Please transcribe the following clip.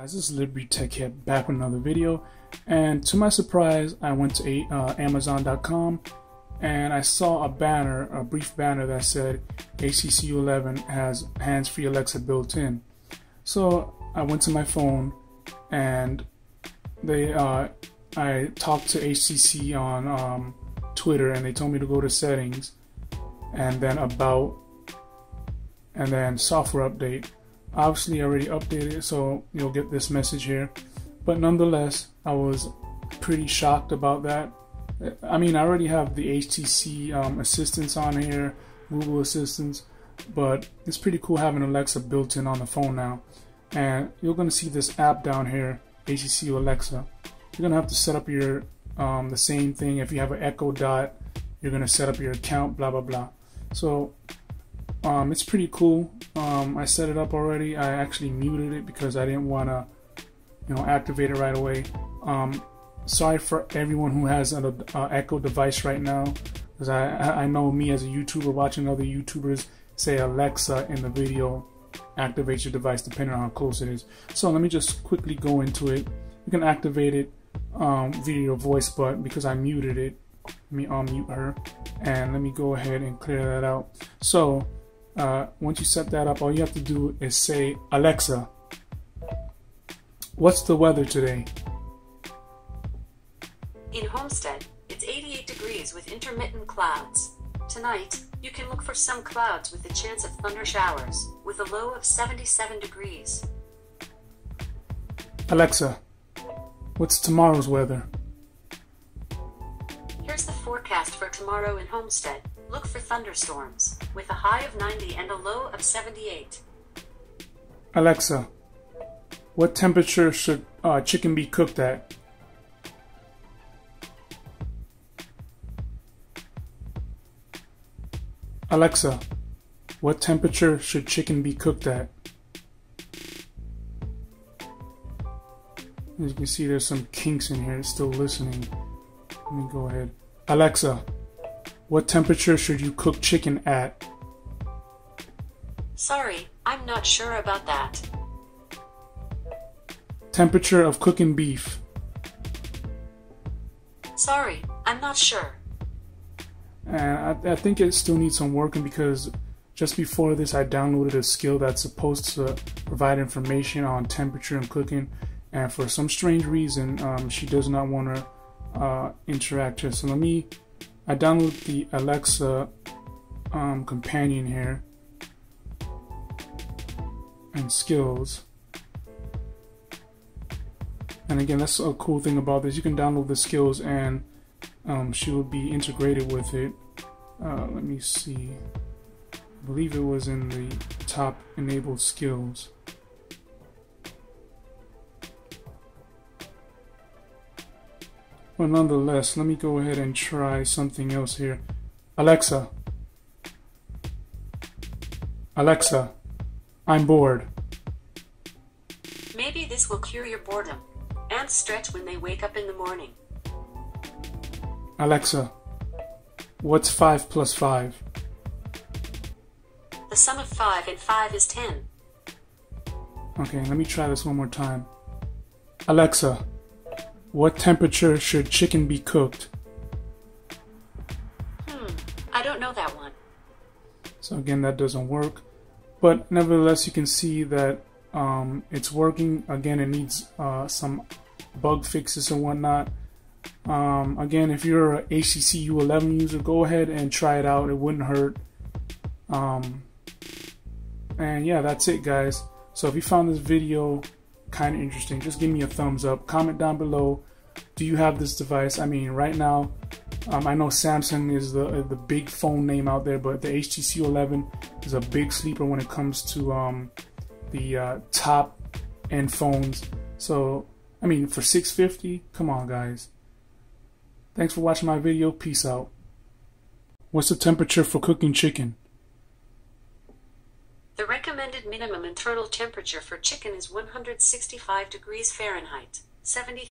guys this is LiveBreatheTech here back with another video. And to my surprise i went to uh, amazon.com and i saw a banner a brief banner that said HTC U11 has hands-free alexa built in. So i went to my phone and they uh, i talked to HTC on um, twitter and they told me to go to settings and then about and then software update. Obviously I already updated so you'll get this message here. But nonetheless I was pretty shocked about that. I mean I already have the HTC um, assistants on here Google Assistance, but it's pretty cool having Alexa built in on the phone now. And you're gonna see this app down here HTC Alexa you're gonna have to set up your um, the same thing if you have an Echo Dot you're gonna set up your account blah blah blah so um, it's pretty cool. Um, I set it up already. I actually muted it because I didn't want to, you know, activate it right away. Um, sorry for everyone who has an uh, Echo device right now, because I I know me as a YouTuber watching other YouTubers say Alexa in the video activates your device depending on how close it is. So let me just quickly go into it. You can activate it um, your voice but because I muted it. Let me unmute her and let me go ahead and clear that out. So uh, once you set that up, all you have to do is say, Alexa, what's the weather today? In Homestead, it's 88 degrees with intermittent clouds. Tonight, you can look for some clouds with a chance of thunder showers, with a low of 77 degrees. Alexa, what's tomorrow's weather? Here's the forecast for tomorrow in Homestead. Look for thunderstorms, with a high of 90 and a low of 78. Alexa, what temperature should uh, chicken be cooked at? Alexa, what temperature should chicken be cooked at? As you can see, there's some kinks in here. It's still listening. Let me go ahead. Alexa, what temperature should you cook chicken at? Sorry, I'm not sure about that. Temperature of cooking beef. Sorry, I'm not sure. And I, I think it still needs some working because just before this I downloaded a skill that's supposed to provide information on temperature and cooking and for some strange reason um, she does not want to uh, interact here. So let me I download the Alexa um, companion here and skills. And again, that's a cool thing about this. You can download the skills and um, she will be integrated with it. Uh, let me see. I believe it was in the top enabled skills. But nonetheless, let me go ahead and try something else here. Alexa. Alexa, I'm bored. Maybe this will cure your boredom. Ants stretch when they wake up in the morning. Alexa, what's 5 plus 5? The sum of 5 and 5 is 10. Okay, let me try this one more time. Alexa, what temperature should chicken be cooked? Hmm, I don't know that one. So again, that doesn't work. But nevertheless, you can see that um, it's working. Again, it needs uh, some bug fixes and whatnot. Um, again, if you're a HTC U11 user, go ahead and try it out. It wouldn't hurt. Um, and yeah, that's it, guys. So if you found this video kind of interesting, just give me a thumbs up. Comment down below. Do you have this device? I mean, right now, um, I know Samsung is the the big phone name out there, but the HTC 11 is a big sleeper when it comes to um, the uh, top end phones. So, I mean, for 650, come on, guys. Thanks for watching my video. Peace out. What's the temperature for cooking chicken? The recommended minimum internal temperature for chicken is 165 degrees Fahrenheit, 73